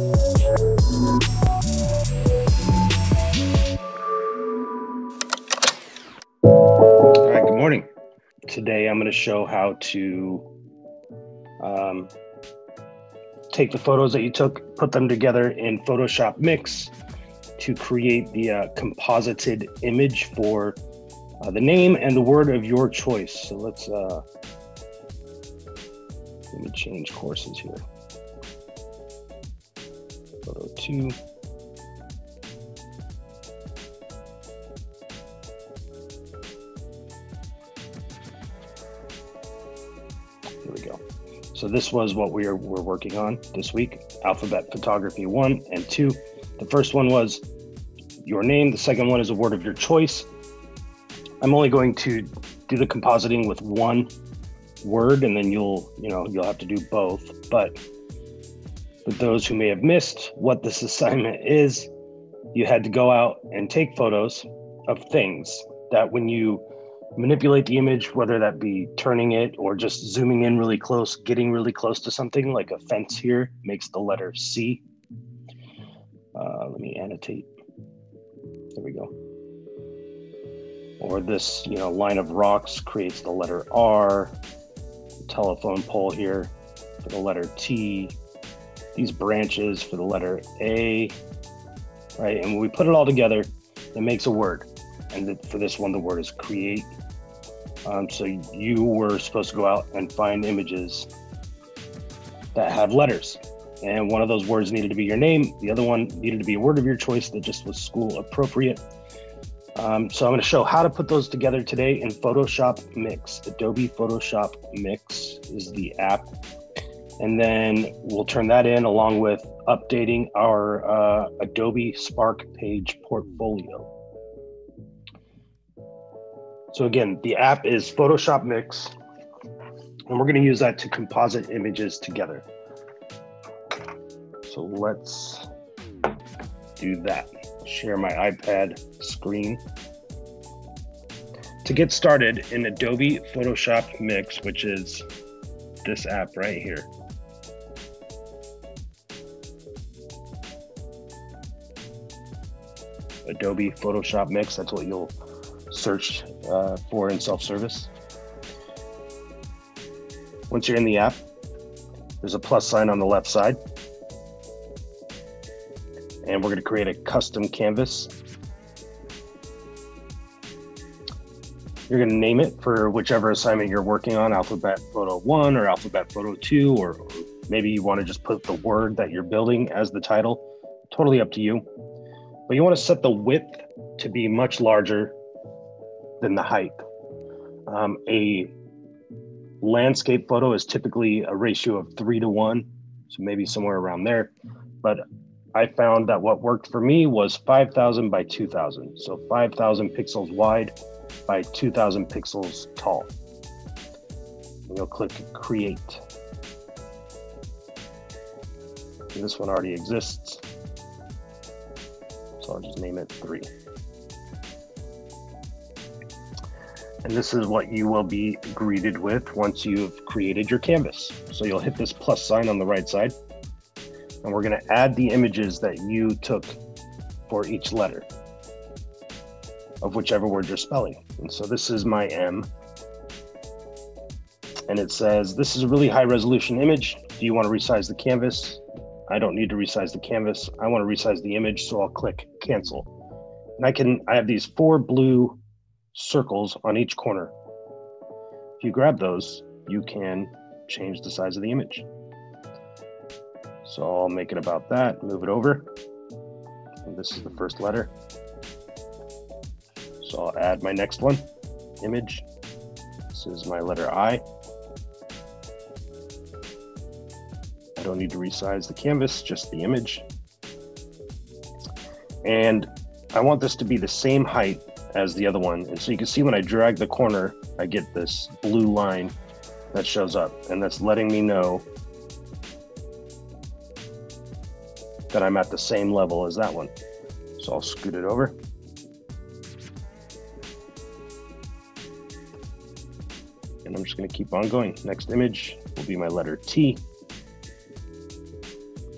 All right, good morning. Today I'm going to show how to um, take the photos that you took, put them together in Photoshop Mix to create the uh, composited image for uh, the name and the word of your choice. So let's uh, let me change courses here. Photo two. Here we go. So this was what we are, we're working on this week, alphabet photography one and two. The first one was your name. The second one is a word of your choice. I'm only going to do the compositing with one word and then you'll, you know, you'll have to do both. But for those who may have missed what this assignment is, you had to go out and take photos of things that when you manipulate the image, whether that be turning it or just zooming in really close, getting really close to something like a fence here makes the letter C. Uh, let me annotate. There we go. Or this, you know, line of rocks creates the letter R. The telephone pole here for the letter T. These branches for the letter A. Right, and when we put it all together, it makes a word. And for this one, the word is create. Um, so you were supposed to go out and find images that have letters. And one of those words needed to be your name. The other one needed to be a word of your choice that just was school appropriate. Um, so I'm going to show how to put those together today in Photoshop Mix. Adobe Photoshop Mix is the app. And then we'll turn that in along with updating our uh, Adobe Spark page portfolio. So again, the app is Photoshop Mix, and we're going to use that to composite images together. So let's do that. Share my iPad screen. To get started in Adobe Photoshop Mix, which is this app right here. Adobe Photoshop Mix, that's what you'll search uh, for in self-service. Once you're in the app, there's a plus sign on the left side. And we're gonna create a custom canvas. You're gonna name it for whichever assignment you're working on, Alphabet Photo 1 or Alphabet Photo 2, or, maybe you wanna just put the word that you're building as the title. Totally up to you. But you wanna set the width to be much larger than the height. Um, a landscape photo is typically a ratio of three to one, so maybe somewhere around there. But I found that what worked for me was 5,000 by 2,000. So 5,000 pixels wide by 2,000 pixels tall. And you'll click create. And this one already exists. So I'll just name it three. And this is what you will be greeted with once you've created your canvas. So you'll hit this plus sign on the right side, and we're gonna add the images that you took for each letter of whichever word you're spelling. And so this is my M. And it says, this is a really high resolution image. Do you wanna resize the canvas? I don't need to resize the canvas. I wanna resize the image, so I'll click cancel. And I can, I have these four blue circles on each corner. If you grab those, you can change the size of the image. So I'll make it about that, move it over. And this is the first letter. So I'll add my next one, image. This is my letter I. don't need to resize the canvas, just the image. And I want this to be the same height as the other one. And so you can see when I drag the corner, I get this blue line that shows up and that's letting me know that I'm at the same level as that one. So I'll scoot it over. And I'm just gonna keep on going. Next image will be my letter T.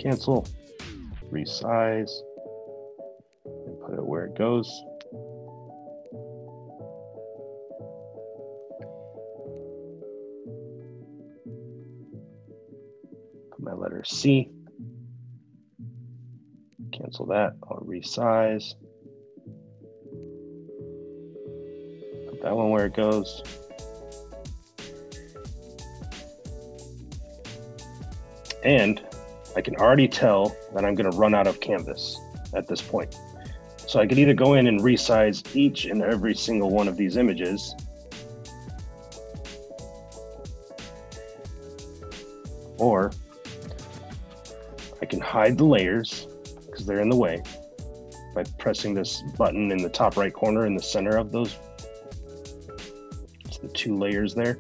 Cancel. resize, and put it where it goes. Put my letter C. Cancel that, I'll resize. Put that one where it goes. And I can already tell that I'm going to run out of canvas at this point. So I could either go in and resize each and every single one of these images or I can hide the layers because they're in the way by pressing this button in the top right corner in the center of those. The two layers there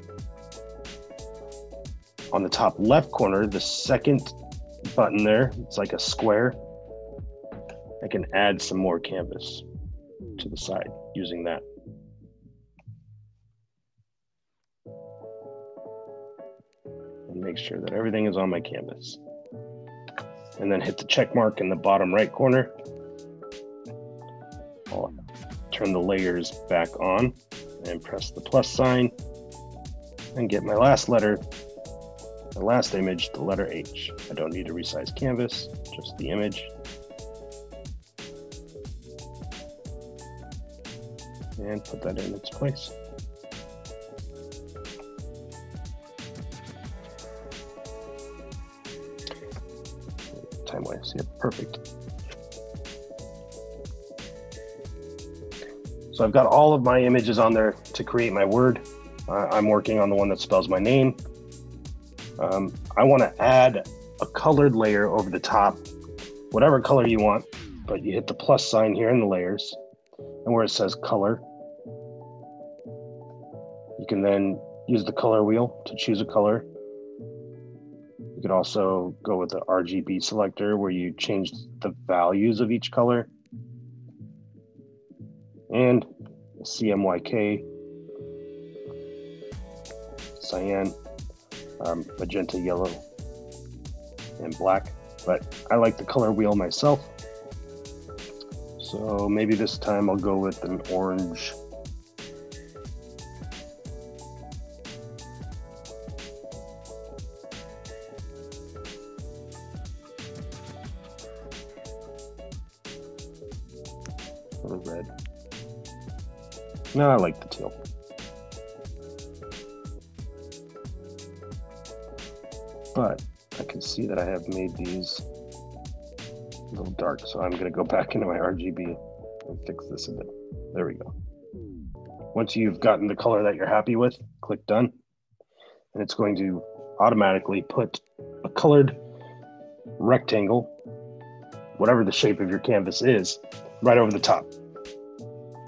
on the top left corner, the second button there, it's like a square. I can add some more canvas to the side using that. And make sure that everything is on my canvas. And then hit the check mark in the bottom right corner. I'll turn the layers back on and press the plus sign and get my last letter the last image, the letter H. I don't need to resize canvas, just the image. And put that in its place. Time yep, perfect. So I've got all of my images on there to create my word. Uh, I'm working on the one that spells my name. Um, I want to add a colored layer over the top, whatever color you want, but you hit the plus sign here in the layers and where it says color, you can then use the color wheel to choose a color. You could also go with the RGB selector where you change the values of each color. And CMYK, cyan, um, magenta, yellow, and black. But I like the color wheel myself. So maybe this time I'll go with an orange. Or red. No, I like the teal. But I can see that I have made these a little dark. So I'm going to go back into my RGB and fix this a bit. There we go. Once you've gotten the color that you're happy with, click done. And it's going to automatically put a colored rectangle, whatever the shape of your canvas is, right over the top.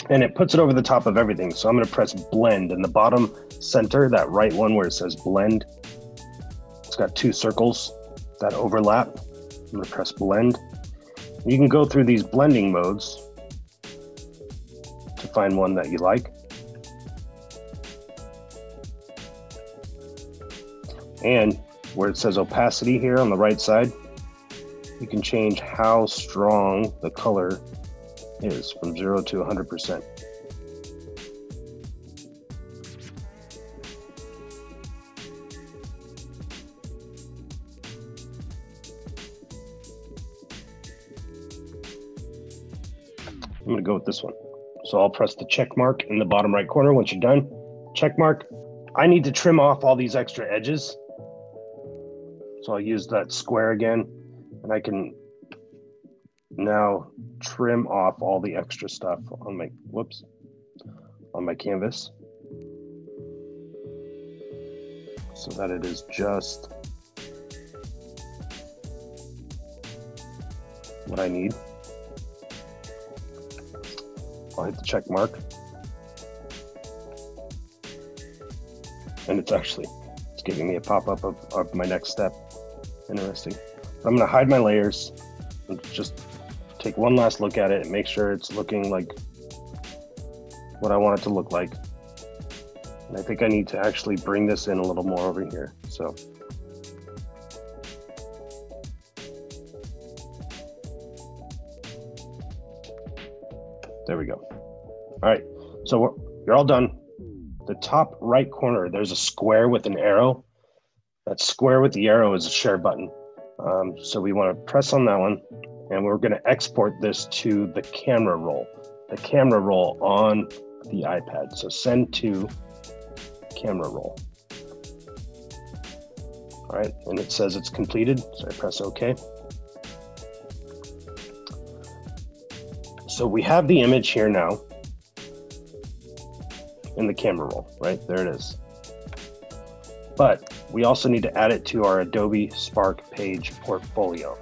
And it puts it over the top of everything. So I'm going to press blend in the bottom center, that right one where it says blend. It's got two circles that overlap. I'm gonna press blend. You can go through these blending modes to find one that you like. And where it says opacity here on the right side, you can change how strong the color is from zero to 100%. Go with this one. So I'll press the check mark in the bottom right corner once you're done. Check mark. I need to trim off all these extra edges. So I'll use that square again and I can now trim off all the extra stuff on my, whoops, on my canvas. So that it is just what I need. I'll hit the check mark. And it's actually, it's giving me a pop-up of, of my next step. Interesting. I'm gonna hide my layers and just take one last look at it and make sure it's looking like what I want it to look like. And I think I need to actually bring this in a little more over here. So There we go. All right. So you're all done. The top right corner, there's a square with an arrow. That square with the arrow is a share button. Um, so we want to press on that one and we're going to export this to the camera roll, the camera roll on the iPad. So send to camera roll. All right, and it says it's completed, so I press OK. So we have the image here now in the camera roll, right? There it is. But we also need to add it to our Adobe Spark page portfolio.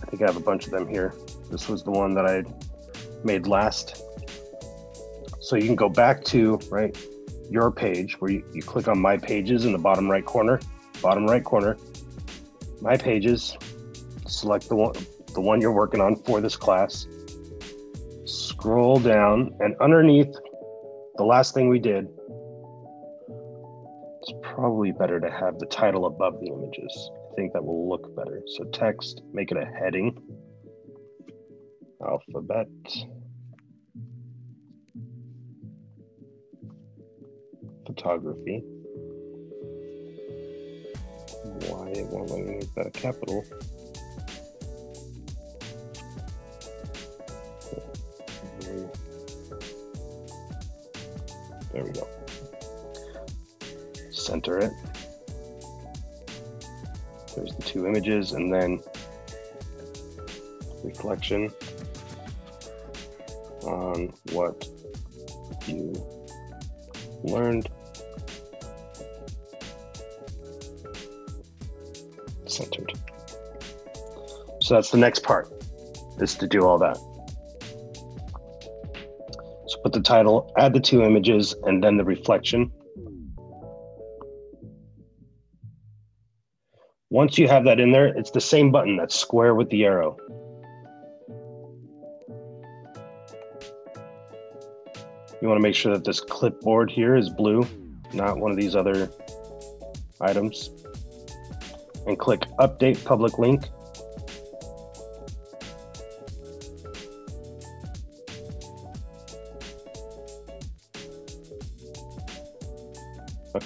I think I have a bunch of them here. This was the one that I made last. So you can go back to, right, your page where you, you click on my pages in the bottom right corner, bottom right corner, my pages, select the one, the one you're working on for this class, scroll down and underneath the last thing we did, it's probably better to have the title above the images. I think that will look better. So text, make it a heading, alphabet. Photography. Why it won't let make that a capital? There we go. Center it. There's the two images and then reflection on what you learned. Centered. So that's the next part, is to do all that put the title, add the two images, and then the reflection. Once you have that in there, it's the same button, that's square with the arrow. You wanna make sure that this clipboard here is blue, not one of these other items. And click Update Public Link.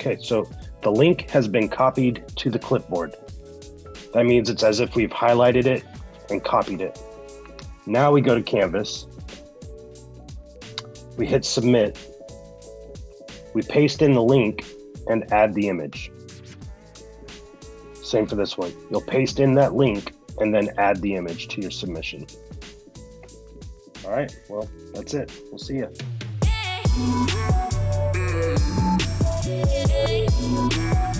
Okay, so the link has been copied to the clipboard. That means it's as if we've highlighted it and copied it. Now we go to Canvas. We hit submit. We paste in the link and add the image. Same for this one. You'll paste in that link and then add the image to your submission. All right, well, that's it. We'll see you. Thank you.